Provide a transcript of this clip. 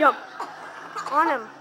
Jump. On him.